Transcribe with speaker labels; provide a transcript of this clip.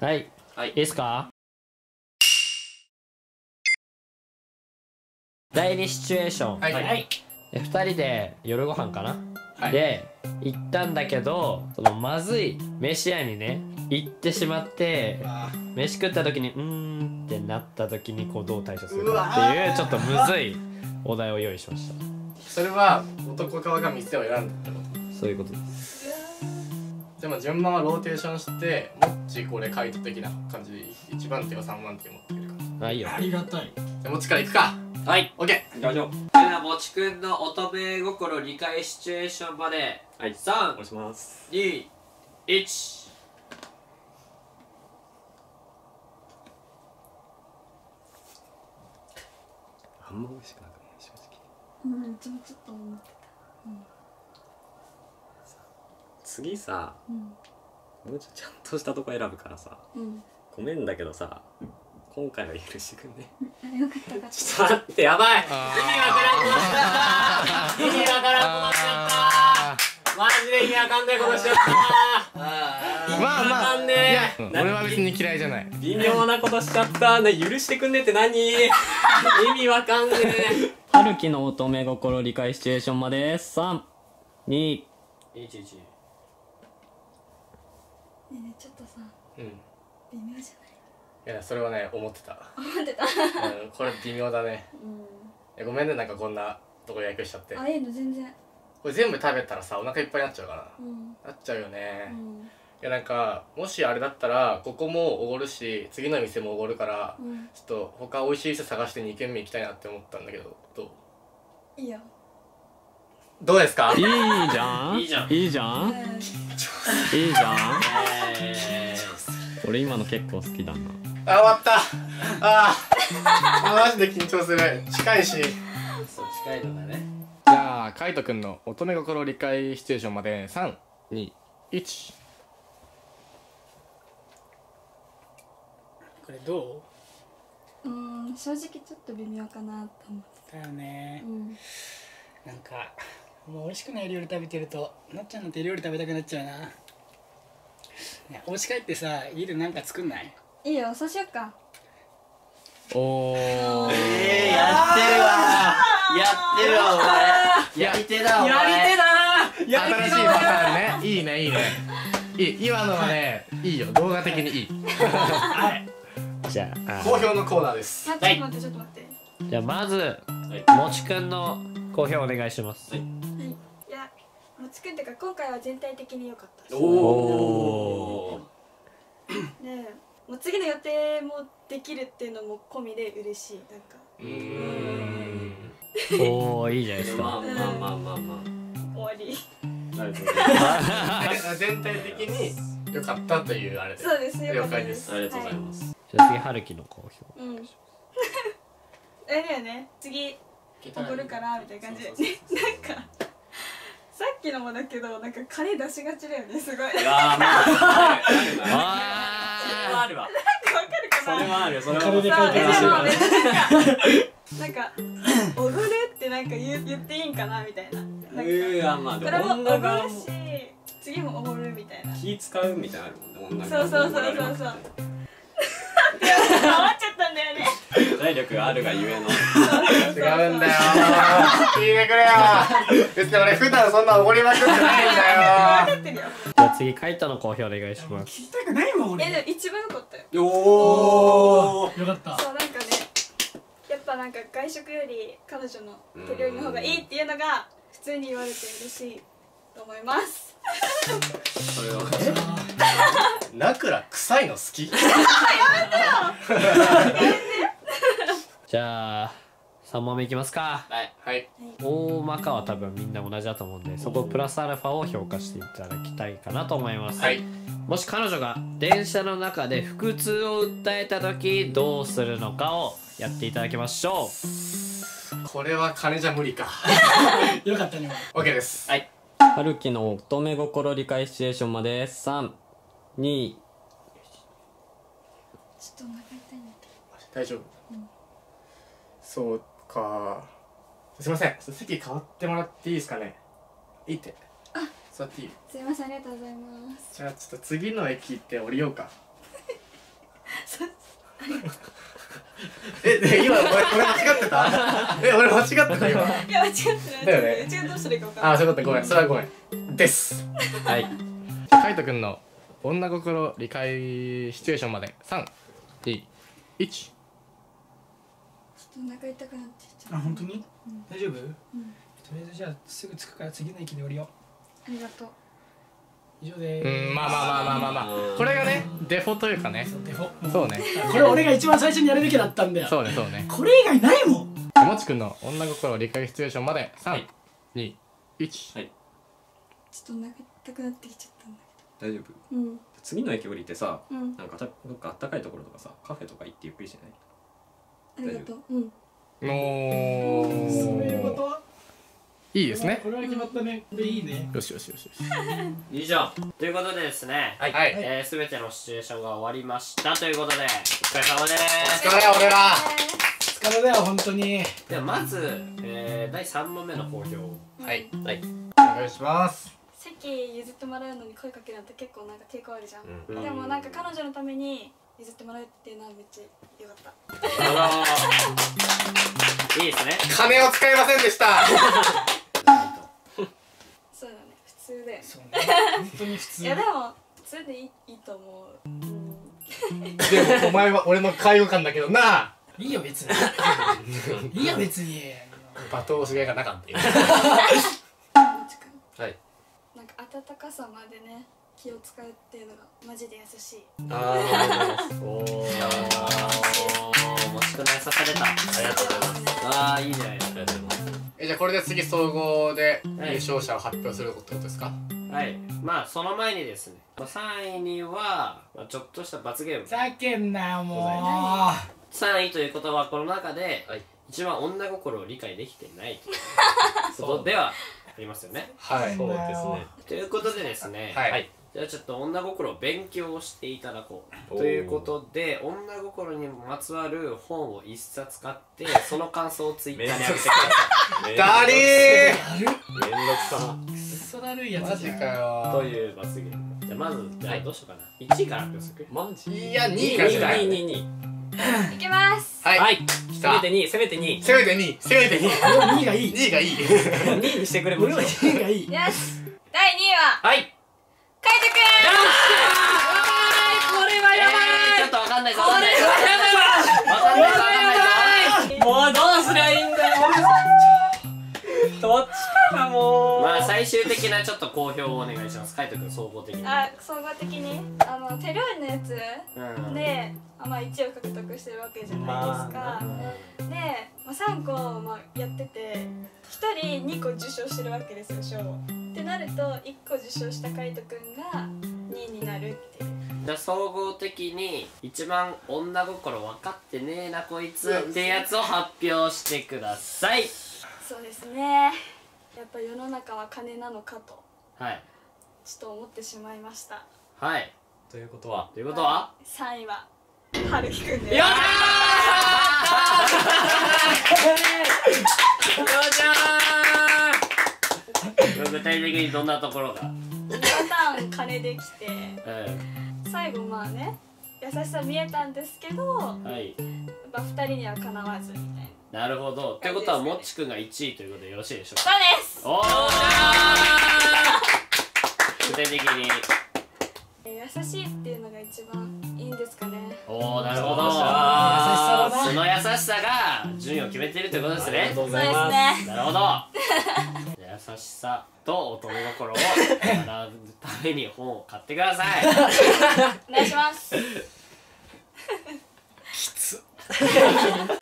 Speaker 1: はい。
Speaker 2: はい。
Speaker 1: いいですか？第2シチュエーション、
Speaker 3: はい。
Speaker 2: はい。
Speaker 1: で2人で夜ご飯かな、
Speaker 3: はい。
Speaker 1: で行ったんだけどそのまずい飯屋にね行ってしまって
Speaker 3: あ
Speaker 1: 飯食った時にうーんってなった時にこうどう対処するかっていうちょっとむずいお題を用意しました。
Speaker 3: それは男側が店を選んだってこと？
Speaker 1: そういうことです
Speaker 3: でも順番はローテーションしてもっちこれカイト的な感じで1番手は3番手持ってくるから
Speaker 1: あいいよ。
Speaker 4: ありがたい。
Speaker 3: じゃあもっちからいくか。
Speaker 2: はい。
Speaker 3: オッケ
Speaker 2: 行きましょう。それではもちくんの乙女心理解シチュエーションまで。
Speaker 5: はい。
Speaker 2: 3
Speaker 5: お願いします。
Speaker 2: 2 1
Speaker 5: あんま美味しくなくない正直。
Speaker 6: うんちょちょっと思って
Speaker 5: 次さ
Speaker 6: うん
Speaker 5: もうちょっとちゃんとしたとこ選ぶからさ
Speaker 6: うん。
Speaker 5: ごめんだけどさ今回は許してくんね。
Speaker 6: あ よかったよかっ
Speaker 5: ちょっと待ってやばい。
Speaker 3: ー。意味わからんことしちゃった意味わからんことしちゃった。マジで意味わかんないことしちゃった。
Speaker 7: まあまあ。
Speaker 3: わかんね
Speaker 7: いや
Speaker 3: え
Speaker 7: 俺は別に嫌いじゃない。
Speaker 5: 微妙なことしちゃった。ね許してくんねって何？
Speaker 3: 意味わかんねえ。
Speaker 8: 春樹の乙女心理解シチュエーションまで321
Speaker 2: 1 1
Speaker 6: たねえねえちょっとさ
Speaker 3: うん。
Speaker 6: 微妙じ
Speaker 3: い？やそれはね思ってた。
Speaker 6: ゃない思ってた？
Speaker 3: うんこれ微妙だね。
Speaker 6: うん。
Speaker 3: ごめんねなんかこんなとこ予約しちゃって。
Speaker 6: あいいの全然。
Speaker 3: これ全部食べたらさお腹いっぱいになっちゃうから。
Speaker 6: うん。
Speaker 3: なっちゃうよね、い
Speaker 6: うん。
Speaker 3: やなんかもしあれだったらここもおごるし次の店もおごるから
Speaker 6: うん。
Speaker 3: ちょっと他美味しい店探して2軒目行きたいなって思ったんだけどどう？
Speaker 6: いいよ
Speaker 3: どうですか？
Speaker 8: いいじゃん。
Speaker 2: いいじゃん。
Speaker 8: いいじゃ
Speaker 6: うん
Speaker 8: んいいじゃん。
Speaker 2: え
Speaker 8: 俺今の結構好きだな。
Speaker 3: あ終わった。あー。マジで緊張する。近いし。
Speaker 2: ー、そう近いのだね。
Speaker 7: じゃあカイトくんの乙女心理解シチュエーションまで。321
Speaker 4: これど
Speaker 6: う？ん正直ちょっと微妙かなと思っ
Speaker 4: うだよね。
Speaker 6: てうん。
Speaker 4: なんかもう美味しくない料理食べてるとなっちゃんなんて料理食べたくなっちゃうな。ねお家帰ってさ家でなんか作んない？
Speaker 6: いいよそうしよっか。
Speaker 7: おー。
Speaker 2: えー、やってるわ。やってるわお前。やり手だお前。
Speaker 4: だ。
Speaker 7: 新しいパターンね。いいねいいね。いい今のはねいいよ。動画的にいい。
Speaker 1: じゃあ
Speaker 3: 好評のコーナーです。
Speaker 6: あちょっと待ってちょっと待って。
Speaker 1: じゃあまずもちくんの好評お願いします。
Speaker 6: はいいか今回は全体的に良かったし
Speaker 2: おお
Speaker 6: ねえ。もう次の予定もできるっていうのも込みで嬉しい。なんか。
Speaker 3: うーん。
Speaker 1: おおいいじゃないですか。
Speaker 2: まあまあまあまあまあ。
Speaker 6: 終わり。
Speaker 2: なるほど。
Speaker 3: 全体的に良かったというあれで。
Speaker 6: そうですよかったで
Speaker 3: 了解です。す
Speaker 2: ありがとうござい。ます、
Speaker 1: じゃあ次春樹の好評
Speaker 6: はい、うん。あれだよね。次怒るからみたいな感じ。で
Speaker 2: そうそう。
Speaker 6: なんかきのもだけどなんか金出しがちだよねすごい。
Speaker 2: いやーまああるな
Speaker 1: あ
Speaker 2: それはあるわ。
Speaker 6: わかるかな
Speaker 2: それはあるよそれは。
Speaker 4: 金で
Speaker 6: なんかなんか「おごる」ってなんか言う言っていいんかなみたいな。なんか
Speaker 2: うわまあでも
Speaker 6: これもおご
Speaker 2: 女側も
Speaker 6: るし次もおごるみたいな。
Speaker 2: 気使うみたいなのある。もんね女
Speaker 6: そう
Speaker 2: 側
Speaker 6: そうそうそう。
Speaker 2: も
Speaker 6: そうって思っちゃったんだよね
Speaker 2: 体力があるがゆえの。
Speaker 3: 違うんだよ。聞いてくれよ。別に俺普段そんなおごりまくってないんだ
Speaker 6: よ。
Speaker 1: じゃあ次カイトの好評お願いします。
Speaker 4: 聞きたくないもん俺。
Speaker 6: えでも一番良かったよ。
Speaker 2: おー。
Speaker 4: よかった。
Speaker 6: そうなんかねやっぱなんか外食より彼女の手料理の方がいいっていうのが普通に言われて嬉しいと思います。
Speaker 2: それは。
Speaker 3: ナクラ臭いの好き
Speaker 1: じゃあ3問目いきますか。
Speaker 2: はい
Speaker 3: はい。
Speaker 1: 大まかは多分みんな同じだと思うんでそこプラスアルファを評価していただきたいかなと思います、
Speaker 3: はい。
Speaker 1: もし彼女が電車の中で腹痛を訴えた時どうするのかをやっていただきましょ
Speaker 3: これは金じゃ無理か。
Speaker 4: よかったね。
Speaker 3: OK です。
Speaker 2: はい。
Speaker 8: 春樹の乙女心理解シチュエーションまで321
Speaker 6: ちょっとお腹痛いんだ
Speaker 3: 大丈夫、そうか。すいません。席変わってもらっていいですかね？いいって。座っていい？
Speaker 6: すいませんありがとうございます。
Speaker 3: じゃあちょっと次の駅行って降りようか。えで今俺俺間違ってた？え俺間違ってた今。
Speaker 6: いや間違ってない。
Speaker 3: だよね。
Speaker 6: 違うどうしたらいいか分かんない。
Speaker 3: あそういうこと。ごめん。それはごめん。です。
Speaker 8: はい。
Speaker 7: カイトくんの女心理解シチュエーションまで。321
Speaker 6: ちょっとお腹痛くなってきちゃ
Speaker 4: あ本当に、大丈夫、とりあえずじゃあすぐ着くから次の駅で降りよう。
Speaker 6: うありがとう。
Speaker 4: 以上で
Speaker 7: うんまあまあまあまあまあまあ。これがねデフォというかね。
Speaker 4: デフォ。
Speaker 7: そうね。
Speaker 4: これ俺が一番最初にやるべきだったんだよ。
Speaker 7: そうねそうね。
Speaker 4: これ以外ないもん。
Speaker 7: もちくんの女心理解シチュエーションまで。321、
Speaker 5: はい。
Speaker 7: 1
Speaker 6: ち。ょっとお腹痛くなってきちゃったんだ
Speaker 5: 大丈夫。
Speaker 6: けどうん。
Speaker 5: 次の駅降りてさ
Speaker 6: うん。
Speaker 5: なんかたどっかあったかいところとかさカフェとか行ってゆっくりしない？
Speaker 6: ありがとう。うん。
Speaker 7: おー。
Speaker 4: そういうこと
Speaker 7: いいですね。
Speaker 4: これは決まったね。これいいね。
Speaker 7: よしよしよしよし。
Speaker 1: 以上。ということでですね。
Speaker 7: はい、
Speaker 1: えー、全てのシチュエーションが終わりました。ということでお疲れ様です。
Speaker 3: お疲れ俺ら。
Speaker 4: 疲れだよ本当に。
Speaker 1: ではまず、えー、第3問目の公表
Speaker 3: はい。
Speaker 8: はい。
Speaker 3: お願いします。
Speaker 6: 席譲ってもらうのに声かけるのって結構なんか抵抗あるじゃん、
Speaker 8: うん。
Speaker 6: でもなんか彼女のために譲ってもらうっていうのはめっちゃよかった。
Speaker 1: あのー、いいですね。
Speaker 3: 金を使いませんでした。
Speaker 6: そうだね。普通で。
Speaker 4: そうね。本当に普通。
Speaker 6: いやでも普通でいいいいと思う。うん
Speaker 3: でもお前は俺の介護官だけどな。い
Speaker 4: いよ別に。いいよ別に。
Speaker 3: 罵倒しがいがなかった はい。
Speaker 6: なんか温かさまでね気を使うっていうのがマジで優しい。
Speaker 3: あー
Speaker 1: おーもしくの優された。ありがとうございます。ああい。いじゃないですか
Speaker 3: えじゃあこれで次総合で
Speaker 1: はい。
Speaker 3: 優勝者を発表するってことですか？
Speaker 1: はい。まあその前にですね。まあ3位には、まあ、ちょっとした罰ゲーム。
Speaker 4: ふざけんなよも
Speaker 1: 3位ということはこの中で、
Speaker 3: はい。
Speaker 1: 一番女心を理解できてない。ということではありますよね。
Speaker 3: はい。
Speaker 8: そうですね。
Speaker 1: ということでですね。
Speaker 3: はい
Speaker 1: じゃあちょっと女心を勉強していただこう。ということで女心にまつわる本を一冊買って その感想をツイッターに上げてください。
Speaker 3: ダリー
Speaker 8: めんどくさ。
Speaker 4: うクソだるいや
Speaker 3: マジか
Speaker 4: つじゃん
Speaker 1: と
Speaker 3: よ
Speaker 1: いう罰ゲーム。じゃあまずじゃあどうしようかな。1位から発表する
Speaker 8: マジ？
Speaker 3: いや2位。
Speaker 8: 2
Speaker 3: が
Speaker 8: 位2
Speaker 3: 来たよ
Speaker 8: 位2位2位。
Speaker 6: いきます。
Speaker 3: はい、
Speaker 8: はい。せめて2位せめて2位。
Speaker 3: せめて2位。せめて2位。
Speaker 4: 俺は2位がいい。
Speaker 3: 2位がいい。
Speaker 8: 2位にしてくれも
Speaker 4: 俺は2位がいい。
Speaker 6: よし。第2位は。
Speaker 8: はい
Speaker 6: 海斗く
Speaker 1: これはやばい、ちょっとわかんないこれはやばいわかんないわかんない
Speaker 8: もうどうすりゃいいんだよどっちかなもう
Speaker 1: まあ最終的なちょっと好評をお願いします。海斗君総合的に
Speaker 6: ん。あ総合的にあの手料理のやつ
Speaker 1: うん。
Speaker 6: であまあ1位を獲得してるわけじゃないですか、で、まあ、3個、まあ、やってて1人2個受賞してるわけですよ賞をってなると1個受賞した海斗くんが2位になるっていう。
Speaker 1: じゃあ総合的に一番女心分かってねえなこいつってやつを発表してください。
Speaker 6: そうですね。やっぱ世の中は金なのかと。
Speaker 1: はい。
Speaker 6: ちょっと思ってしまいました。
Speaker 1: はい。
Speaker 8: ということは？
Speaker 1: ということは
Speaker 6: ？3位は春樹くんです。
Speaker 1: よっしゃー 具体的にどん。なところが
Speaker 6: パターン金できて。
Speaker 1: う
Speaker 6: 最後まあね優しさ見えたんですけどやっ
Speaker 1: んはい
Speaker 6: ぱ2人にはかなわずみたいな。
Speaker 1: なるほど。ということはもっちくんが1位ということでよろしいでしょうか？
Speaker 6: そうです。
Speaker 1: おー。具体的に。
Speaker 6: えー優しいっていうのが一番いいんですかね。
Speaker 1: おおなるほど。その優しさが順位を決めているということですね。
Speaker 8: ありがとうございます
Speaker 6: ね。
Speaker 1: なるほど優しさと乙女心を学ぶために本を買ってください。
Speaker 6: お願いします